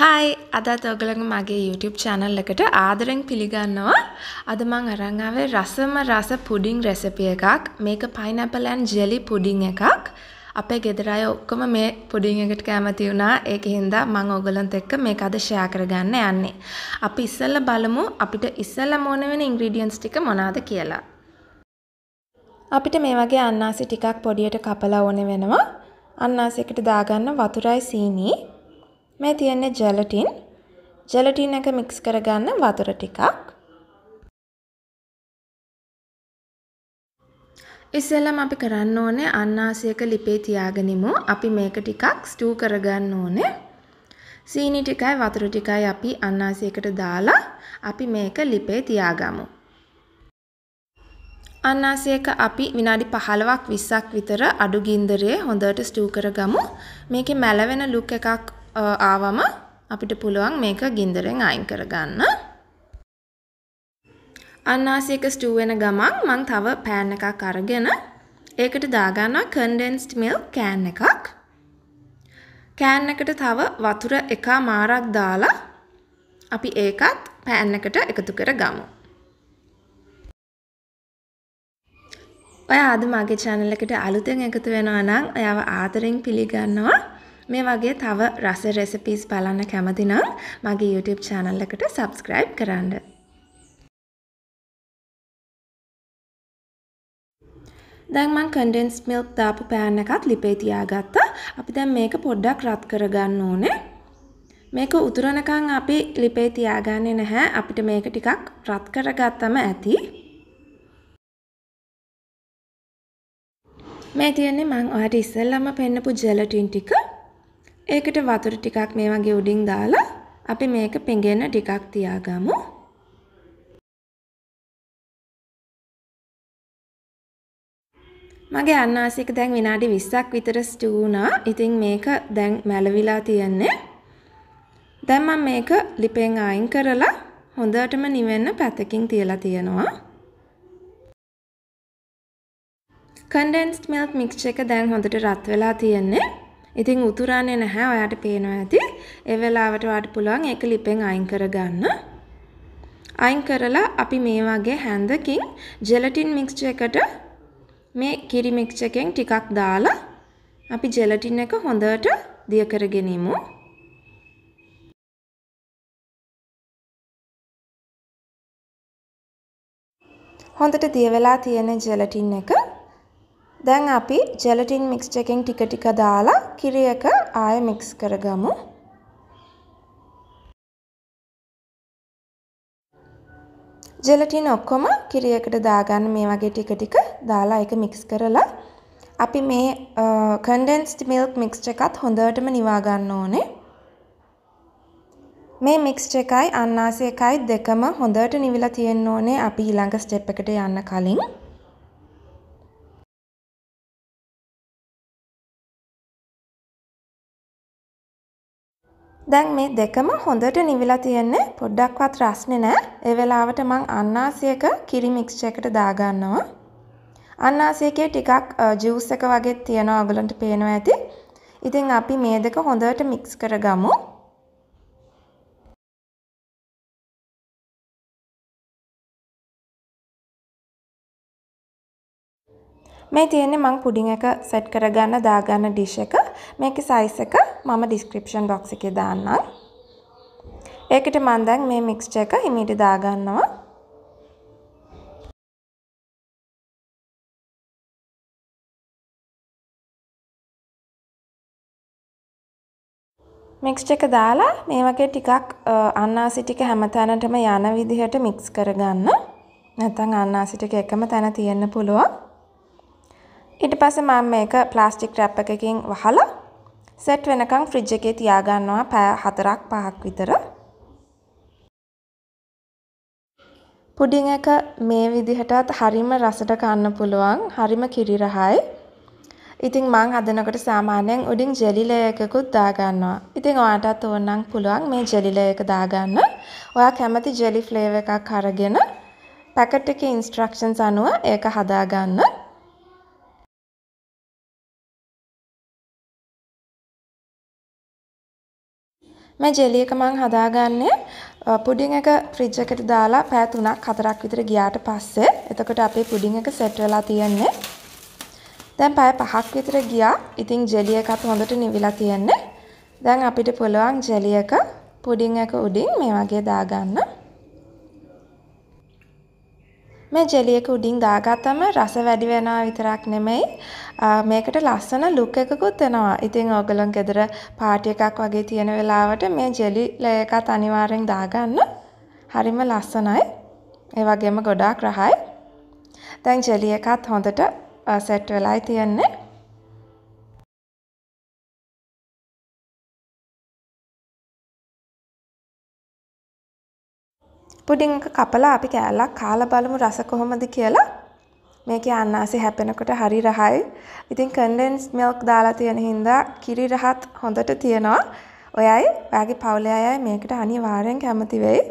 Hi අදත් ඔයගලගේ මගේ YouTube channel එකට ආදරෙන් පිළිගන්නවා. අද මං අරන් ආවේ රසම රස පුඩින් රෙසිපි එකක්. මේක pineapple and jelly පුඩින් එකක්. අපේ ගෙදර අය ඔක්කොම මේ පුඩින් එකට කැමති වුණා. ඒකින් හින්දා මං ඔයගලන්ට එක්ක මේක අද share කරගන්න යන්නේ. අපි ඉස්සෙල්ලා බලමු අපිට ඉස්සෙල්ලාම ඕන වෙන ingredients ටික මොනවාද කියලා. අපිට මේ වගේ අන්නාසි ටිකක් පොඩියට කපලා ඕනේ වෙනවා. අන්නාසියකට දාගන්න වතුරයි සීනි මේ තියෙන්නේ ජෙලටින්. ජෙලටින් එක මික්ස් කරගන්න වතුර ටිකක්. ඉස්සෙල්ලම අපි කරන්න ඕනේ අන්නාසියක ලිපේ තියාගනිමු. අපි මේක ටිකක් ස්ටූ කරගන්න ඕනේ. සීනි ටිකයි වතුර ටිකයි අපි අන්නාසියකට දාලා අපි මේක ලිපේ තියාගමු. අන්නාසියක අපි විනාඩි 15ක් 20ක් විතර අඩු ගින්දරේ හොඳට ස්ටූ කරගමු. මේකේ මැලවෙන ලුක් එකක් ආවම අපිට පුළුවන් මේක ගින්දරෙන් අයින් කරගන්න. අන්නාසියක ස්ටූ වෙන ගමන් මං තව පෑන් එකක් අරගෙන ඒකට දාගන්නවා කන්ඩෙන්ස්ඩ් මිල්ක් කෑන් එකක්. කෑන් එකට තව වතුර එකා මාරක් දාලා අපි ඒකත් පෑන් එකට එකතු කරගමු. ඔයා අද මගේ channel එකට අලුතෙන් එකතු වෙනවා නම් ඔයාව ආදරෙන් පිළිගන්නවා. මේ වගේ තව රස රෙසිපීස් බලන්න කැමති නම් මගේ YouTube channel එකට subscribe කරන්න. දැන් මං condensed milk දාපු පෑන් එකත් ලිපේ තියාගත්තා. අපි දැන් මේක පොඩ්ඩක් රත් කරගන්න ඕනේ. මේක උතුරනකන් අපි ලිපේ තියාගන්නේ නැහැ. අපිට මේක ටිකක් රත් කරගත්තම ඇති. මේ තියෙන්නේ මං ඔයාලට ඉස්සෙල්ලාම පෙන්නපු ජෙලටින් ටික. ඒකට වතුර ටිකක් මේ වගේ උඩින් දාලා අපි මේක පෙඟෙන ටිකක් තියාගමු. මගේ අන්නාසික දැන් විනාඩි 20ක් විතර ස්ටූ වුණා. ඉතින් මේක දැන් මැලවිලා තියෙන්නේ. දැන් මම මේක ලිපෙන් අයින් කරලා හොඳටම නිවෙන්න පැත්තකින් තියලා තියෙනවා. කන්ඩෙන්ස්ඩ් මිල්ක් මික්ස්චර් එක දැන් හොඳට රත් වෙලා තියෙන්නේ. ඉතින් උතුරන්නේ නැහැ ඔයාට පේනවා ඇති. ඒ වෙලාවට ඔයාට පුළුවන් ඒක ලිපෙන් අයින් කරගන්න. අයින් කරලා අපි මේ වගේ හැන්දකින් ජෙලටින් මික්ස්චර් එකට මේ කිරි මික්ස්චර් එකෙන් ටිකක් දාලා අපි ජෙලටින් එක හොඳට දිය කරගෙනිමු. හොඳට දිය වෙලා තියෙන ජෙලටින් එක දැන් අපි ජෙලටින් මික්ස්චර් එකෙන් ටික ටික දාලා කිරි එක ආයෙ මික්ස් කරගමු. ජෙලටින් ඔක්කොම කිරි එකට දාගන්න මේ වගේ ටික ටික දාලා ඒක මික්ස් කරලා අපි මේ කන්ඩෙන්ස්ඩ් මිල්ක් මික්ස්චර් එකත් හොඳටම නිවා ගන්න ඕනේ. මේ මික්ස්චර් එකයි අන්නාසි එකයි දෙකම හොඳට නිවිලා තියෙන්න ඕනේ අපි ඊළඟ ස්ටෙප් එකට යන්න කලින්. දැන් මේ දෙකම හොඳට නිවිලා තියෙන්නේ පොඩ්ඩක්වත් රස්නේ නැහැ. ඒ වෙලාවට මං අන්නාසියක කිරි මික්ස්චර් එකට දාගන්නවා. අන්නාසියකේ ටිකක් ජූස් එක වගේ තියෙනවා ඔයගලන්ට පේනවා ඇති. ඉතින් අපි මේ දෙක හොඳට මික්ස් කරගමු. මේ තියෙන්නේ මං පුඩින් එක සෙට් කරගන්න දාගන්න ඩිෂ් එක. මේකේ සයිස් එක මම ඩිස්ක්‍රිප්ෂන් බොක්ස් එකේ දාන්නම්. ඒකට මම දැන් මේ මික්ස්චර් එක හිමීට දාගන්නවා. මික්ස්චර් එක දාලා මේ වගේ ටිකක් අන්නාසි ටික හැමතැනටම යන විදිහට මික්ස් කරගන්න. නැත්නම් අන්නාසි ටික එකම තැන තියෙන්න පුළුවන්. ඊට පස්සේ මම මේක ප්ලාස්ටික් රැප් එකකින් වහලා සෙට් වෙනකන් ෆ්‍රිජ් එකේ තියාගන්නවා පැය 4ක් 5ක් විතර. පුඩින් එක මේ විදිහටත් හරිම රසට කන්න පුළුවන්. හරිම කිරි රහයි. ඉතින් මං හදනකොට සාමාන්‍යයෙන් උඩින් ජෙලි ලේයර් එකකුත් දාගන්නවා. ඉතින් ඔයාටත් ඕනනම් පුළුවන් මේ ජෙලි ලේයර් එක දාගන්න. ඔයා කැමති ජෙලි ෆ්ලේවර් එකක් අරගෙන පැකට් එකේ ඉන්ස්ට්‍රක්ෂන්ස් අනුව ඒක හදාගන්න. මේ ජෙලි එක මං හදාගන්නේ පුඩින් එක ෆ්‍රිජ් එකට දාලා පැය 3ක් 4ක් විතර ගියාට පස්සේ එතකොට අපේ පුඩින් එක සෙට් වෙලා තියෙන්නේ. දැන් පැය 5ක් විතර ගියා. ඉතින් ජෙලි එකත් හොඳට නිවිලා තියෙන්නේ. දැන් අපිට පුළුවන් ජෙලි එක පුඩින් එක උඩින් මේ වගේ දාගන්න. මේ ජෙලි එක උඩින් දාගත්තම රස වැඩි වෙනවා විතරක් නෙමෙයි මේකට ලස්සන ලුක් එකකුත් එනවා. ඉතින් ඕගොල්ලෝ ගෙදර පාටි එකක් වගේ තියෙන වෙලාවට මේ ජෙලි ලේ එකත් අනිවාර්යෙන් දාගන්න. හරිම ලස්සනයි. ඒ වගේම ගොඩාක් රහයි. දැන් ජෙලි එකත් හොඳට සෙට් වෙලායි තියෙන්නේ. පුඩින් එක කපලා අපි කෑල්ලක් කාලා බලමු රස කොහොමද කියලා. මේකේ අන්නාසි හැපෙනකොට හරි රහයි. ඉතින් කන්ඩෙන්ස් මිල්ක් දාලා තියෙන හින්දා කිරි රහත් හොඳට තියෙනවා. ඔයයි ඔයාගේ පවුලේ අයයි මේකට අනිවාර්යෙන් කැමති වෙයි.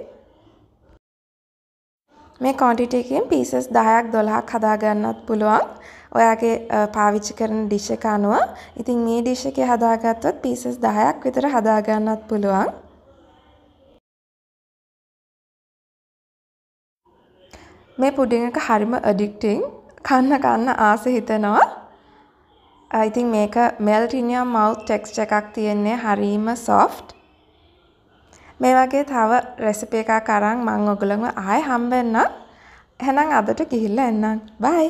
මේ ක්වොන්ටිටි එකෙන් පීසස් 10ක් 12ක් හදා ගන්නත් පුළුවන්. ඔයාගේ පාවිච්චි කරන ඩිෂ් එක අනුව. ඉතින් මේ ඩිෂ් එකේ හදාගත්තොත් පීසස් 10ක් විතර හදා ගන්නත් පුළුවන්. මේ පුඩින් එක හරිම ඇඩික්ටිං. කන්න කන්න ආස හිතෙනවා. ඉතින් මේක melt in your mouth texture එකක් තියෙන්නේ හරීම soft. මේ වගේ තව රෙසිපි එකක් අරන් මම ඔයගොල්ලන්ව ආයෙ හම්බෙන්නම්. එහෙනම් අදට ගිහිල්ලා එන්නම්. bye.